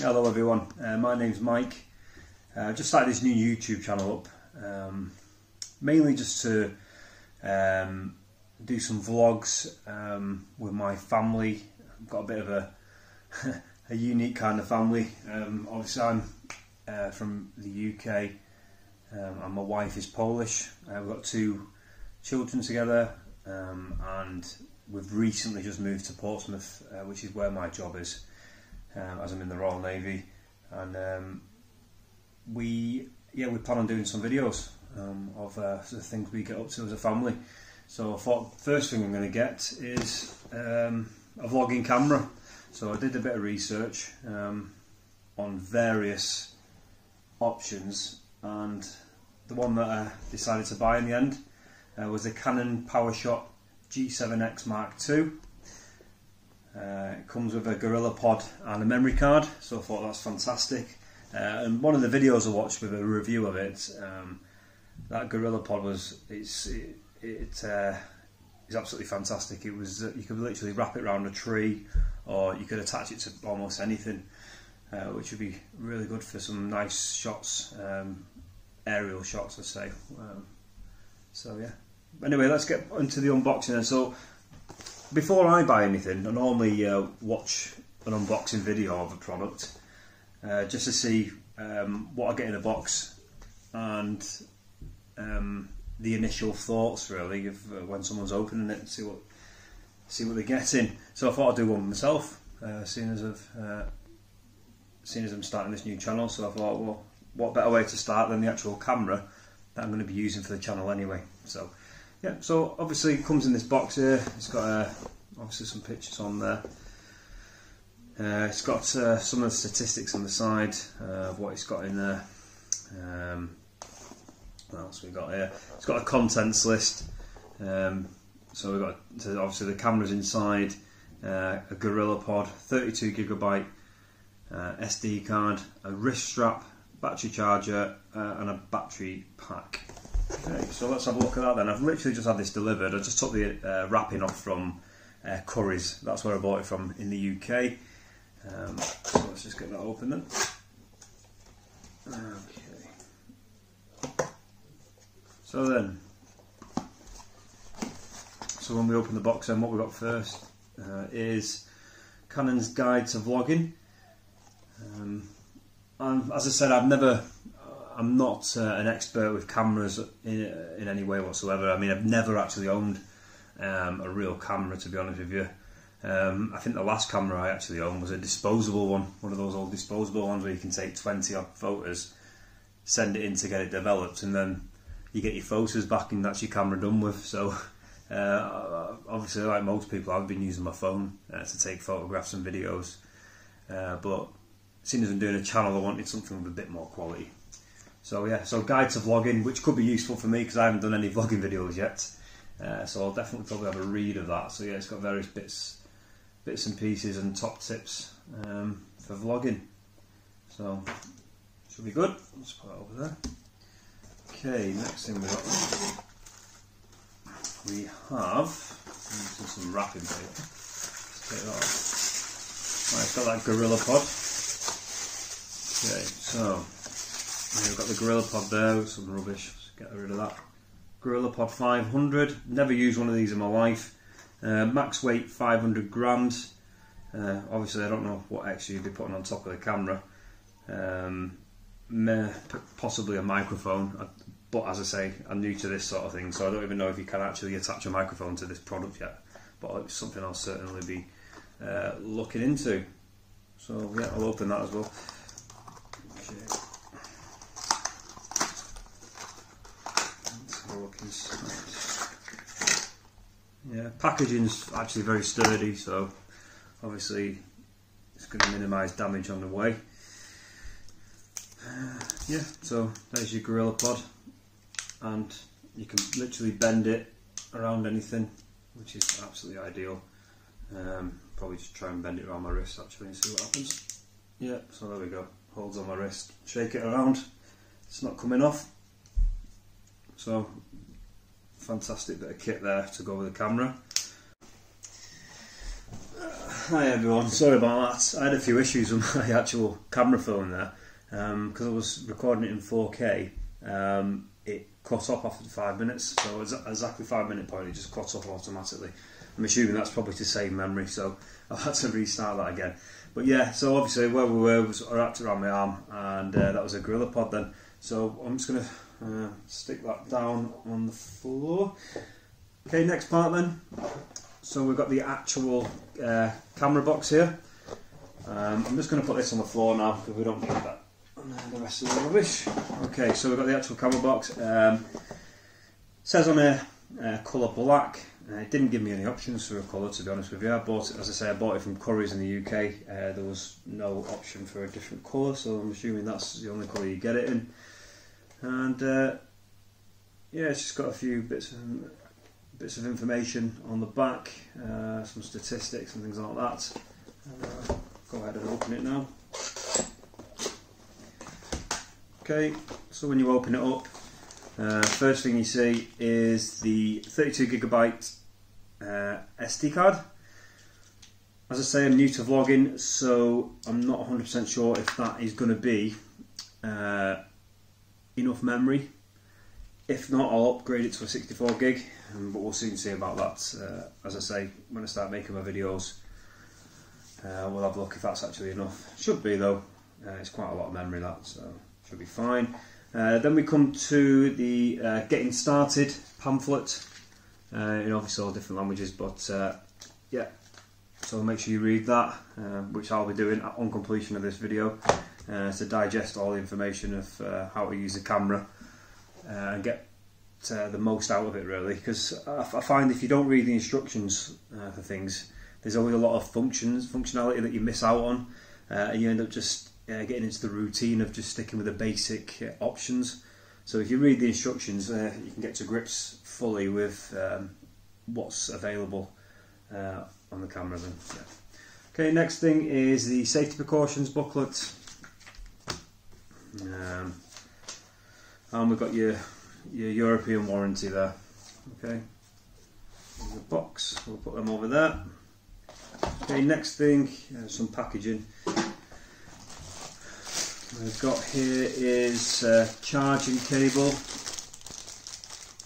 Hello everyone, uh, my name's Mike. Uh, I just started this new YouTube channel up, um, mainly just to um, do some vlogs um, with my family. I've got a bit of a, a unique kind of family. Um, obviously I'm uh, from the UK um, and my wife is Polish. Uh, we've got two children together um, and we've recently just moved to Portsmouth, uh, which is where my job is um, as I'm in the Royal Navy, and um, we yeah we plan on doing some videos um, of uh, the things we get up to as a family. So I thought first thing I'm going to get is um, a vlogging camera. So I did a bit of research um, on various options, and the one that I decided to buy in the end uh, was the Canon PowerShot G7X Mark II. Uh, it comes with a GorillaPod and a memory card, so I thought that's fantastic. Uh, and one of the videos I watched with a review of it, um, that GorillaPod was it's it, it uh, is absolutely fantastic. It was you could literally wrap it around a tree, or you could attach it to almost anything, uh, which would be really good for some nice shots, um, aerial shots, I'd say. Um, so yeah. Anyway, let's get into the unboxing. And so before I buy anything, I normally uh, watch an unboxing video of a product uh, just to see um, what I get in a box and um, the initial thoughts really of uh, when someone's opening it, see what see what they're getting. So I thought I'd do one myself, uh, seeing as I've uh, seeing as I'm starting this new channel. So I thought, well, what better way to start than the actual camera that I'm going to be using for the channel anyway. So yeah, so obviously it comes in this box here. It's got uh, obviously some pictures on there. Uh, it's got uh, some of the statistics on the side uh, of what it's got in there. Um, what else we got here? It's got a contents list. Um, so we've got so obviously the cameras inside, uh, a GorillaPod, 32 gigabyte uh, SD card, a wrist strap, battery charger, and a battery pack. Okay, so let's have a look at that then. I've literally just had this delivered. I just took the uh, wrapping off from uh, Currys. That's where I bought it from in the UK. Um, so let's just get that open then. Okay. So then, so when we open the box then what we got first uh, is Canon's Guide to Vlogging. Um, and as I said, I've never I'm not uh, an expert with cameras in, in any way whatsoever. I mean, I've never actually owned um, a real camera, to be honest with you. Um, I think the last camera I actually owned was a disposable one, one of those old disposable ones where you can take 20 odd photos, send it in to get it developed, and then you get your photos back, and that's your camera done with. So, uh, obviously, like most people, I've been using my phone uh, to take photographs and videos. Uh, but seeing as I'm doing a channel, I wanted something with a bit more quality. So yeah, so guide to vlogging, which could be useful for me because I haven't done any vlogging videos yet. Uh, so I'll definitely probably have a read of that. So yeah, it's got various bits, bits and pieces and top tips um, for vlogging. So should be good. Let's put that over there. Okay, next thing we got, we have some wrapping paper. Let's take that off. Right, got that GorillaPod. Okay, so We've got the GorillaPod there, some rubbish, Let's get rid of that. GorillaPod 500, never used one of these in my life. Uh, max weight 500 grams. Uh, obviously, I don't know what extra you'd be putting on top of the camera. Um, possibly a microphone, but as I say, I'm new to this sort of thing, so I don't even know if you can actually attach a microphone to this product yet. But it's something I'll certainly be uh, looking into. So yeah, I'll open that as well. Okay. Yeah, packaging's actually very sturdy, so obviously it's going to minimise damage on the way. Uh, yeah, so there's your GorillaPod, and you can literally bend it around anything, which is absolutely ideal. Um, probably just try and bend it around my wrist actually and see what happens. Yeah, so there we go. Holds on my wrist. Shake it around. It's not coming off. So fantastic bit of kit there to go with the camera. Hi everyone, sorry about that. I had a few issues with my actual camera phone there because um, I was recording it in 4K. Um, it cut off after five minutes, so exactly five minute point it just cut off automatically. I'm assuming that's probably to save memory, so I've had to restart that again. But yeah, so obviously where we were was wrapped around my arm, and uh, that was a GorillaPod then. So I'm just going to uh, stick that down on the floor. Okay, next part then. So we've got the actual uh, camera box here. Um, I'm just going to put this on the floor now because we don't need that the rest of the rubbish. Okay, so we've got the actual camera box. Um, says on a uh, colour black. Uh, it didn't give me any options for a colour to be honest with you. I bought it, as I say, I bought it from Currys in the UK. Uh, there was no option for a different colour, so I'm assuming that's the only colour you get it in. And uh, yeah, it's just got a few bits of bits of information on the back, uh, some statistics and things like that. Uh, go ahead and open it now. Okay, so when you open it up, uh, first thing you see is the 32 gigabyte uh, SD card. As I say, I'm new to vlogging, so I'm not 100% sure if that is going to be uh, enough memory if not, I'll upgrade it to a 64 gig, um, but we'll soon see about that. Uh, as I say, when I start making my videos, uh, we'll have a look if that's actually enough. Should be though, uh, it's quite a lot of memory that, so should be fine. Uh, then we come to the uh, getting started pamphlet, uh, in obviously all different languages, but yeah, so make sure you read that, which I'll be doing on completion of this video, to digest all the information of how to use the camera uh, and get uh, the most out of it really. Because I, find if you don't read the instructions uh, for things there's always a lot of functions functionality that you miss out on uh, and you end up just uh, getting into the routine of just sticking with the basic uh, options. So if you read the instructions you can get to grips fully with um, what's available on the camera then yeah. okay next thing is the safety precautions booklet um, and we've got your your European warranty there okay? The box we'll put them over there. Okay next thing uh, some packaging. We've got here is uh, charging cable.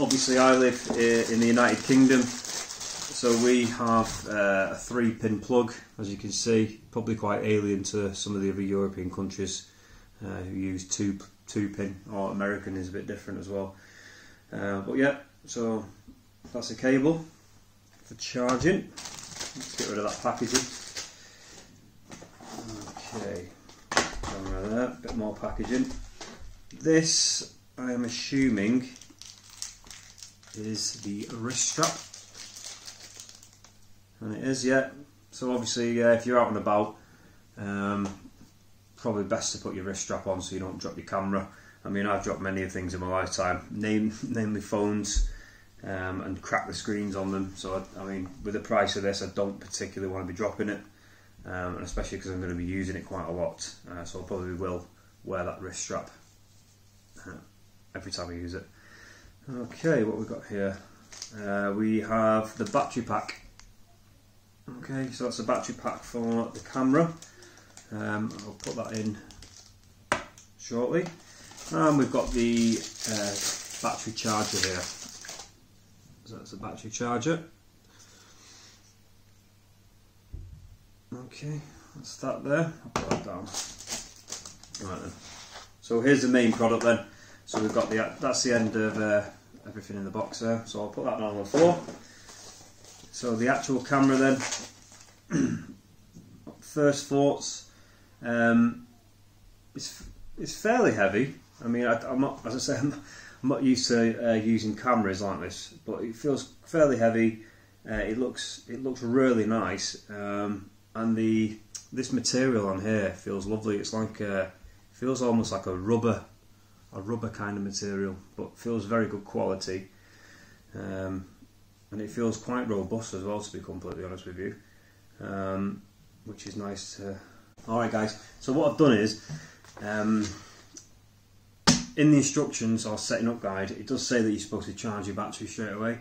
Obviously I live in the United Kingdom so we have uh, a three pin plug as you can see probably quite alien to some of the other European countries uh, who use two two pin or American is a bit different as well. Uh, but yeah, so that's a cable for charging. Let's get rid of that packaging. Okay, there, a bit more packaging. This, I am assuming, is the wrist strap. And it is, yeah. So obviously, uh, if you're out and about, um, probably best to put your wrist strap on so you don't drop your camera. I mean, I've dropped many things in my lifetime, name, namely phones, um, and crack the screens on them. So, I, I, mean, with the price of this, I don't particularly want to be dropping it, um, and especially because I'm going to be using it quite a lot. Uh, so, I probably will wear that wrist strap uh, every time I use it. Okay, what we've got here? Uh, we have the battery pack. Okay, so that's a battery pack for the camera. Um, I'll put that in shortly. And we've got the uh, battery charger here. So that's a battery charger. Okay, that's that there. I'll put that down. Right then. So here's the main product then. So we've got the that's the end of uh, everything in the box there. So I'll put that down on the floor. So the actual camera then. First thoughts um, it's it's fairly heavy. I mean, I, am not, as I say, I'm, I'm not used to uh, using cameras like this, but it feels fairly heavy. Uh, it looks it looks really nice, um, and the this material on here feels lovely. It's like a, feels almost like a rubber, a rubber kind of material, but feels very good quality, um, and it feels quite robust as well. To be completely honest with you, um, which is nice to Alright guys, so what I've done is, um, in the instructions or setting up guide, it does say that you're supposed to charge your battery straight away.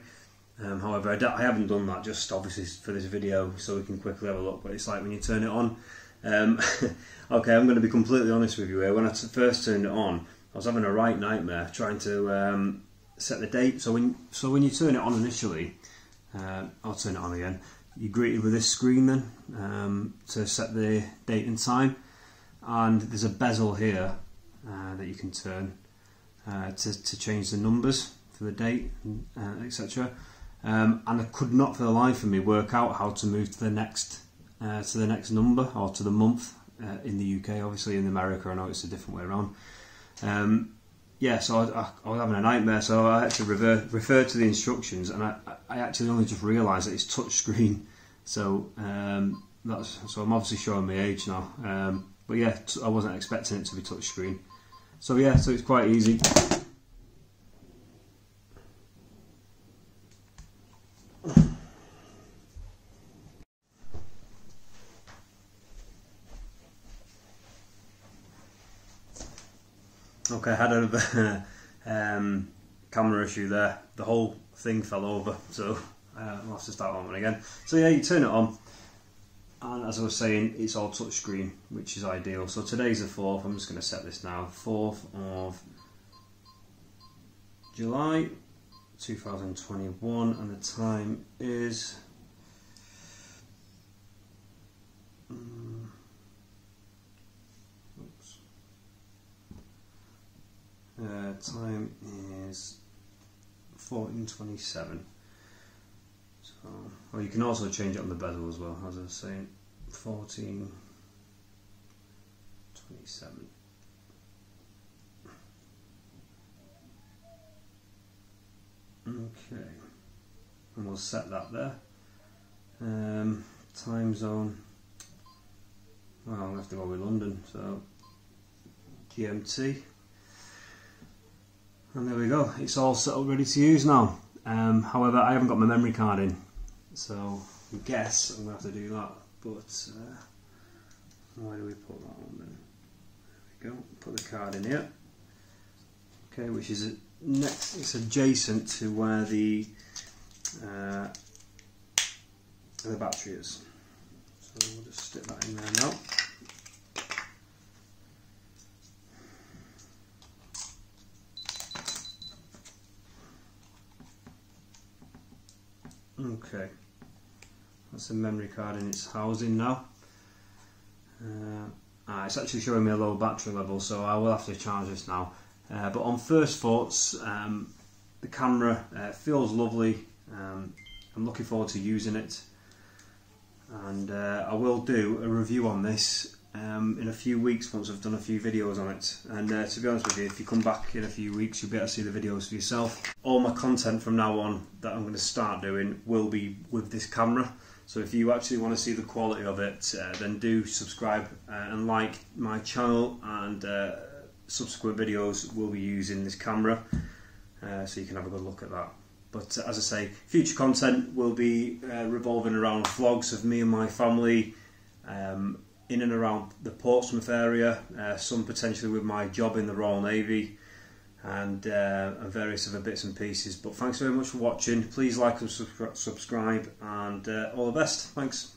Um, however, I haven't done that just obviously for this video so we can quickly have a look. But it's like when you turn it on. Um, okay, I'm going to be completely honest with you here. When I first turned it on, I was having a right nightmare trying to um, set the date. So when so when you turn it on initially, uh, I'll turn it on again. You're greeted with this screen then um, to set the date and time, and there's a bezel here uh, that you can turn uh, to to change the numbers for the date, uh, etc. Um, and I could not for the life of me work out how to move to the next uh, to the next number or to the month uh, in the UK. Obviously, in America, I know it's a different way around. Um, yeah, so I, I, I, was having a nightmare. So I had to refer, refer to the instructions, and I, I actually only just realised that it's touch screen. So um, that's so I'm obviously showing my age now. Um, but yeah, I wasn't expecting it to be touch screen. So yeah, so it's quite easy. Okay, I had a um, camera issue there. The whole thing fell over, so uh, I'll have to start on again. So yeah, you turn it on, and as I was saying, it's all touchscreen, which is ideal. So today's the 4th, I'm just going to set this now, 4th of July 2021, and the time is... Um, Uh, time is 14.27. So, well, you can also change it on the bezel as well, as I was saying. 14.27. Okay, and we'll set that there. Um, time zone. Well, I'll have to go with London, so GMT. And there we go, it's all set up ready to use now. Um, however, I haven't got my memory card in, so I guess I'm going to have to do that. But uh, why do we put that on then? There we go, put the card in here. Okay, which is next, it's adjacent to where the uh, the battery is. So we'll just stick that in there now. Okay, that's the memory card in its housing now. Uh, ah, it's actually showing me a low battery level, so I will have to charge this now. Uh, but on first thoughts, um, the camera uh, feels lovely. Um, I'm looking forward to using it, and uh, I will do a review on this um, in a few weeks once I've done a few videos on it. And uh, to be honest with you, if you come back in a few weeks, you'll be able to see the videos for yourself. All my content from now on that I'm going to start doing will be with this camera. So if you actually want to see the quality of it, uh, then do subscribe uh, and like my channel and uh, subsequent videos will be using this camera. Uh, so you can have a good look at that. But uh, as I say, future content will be revolving around vlogs of me and my family, um, in and around the Portsmouth area, uh, some potentially with my job in the Royal Navy, and, uh, and various other bits and pieces. But thanks very much for watching. Please like and subscribe, and uh, all the best. Thanks.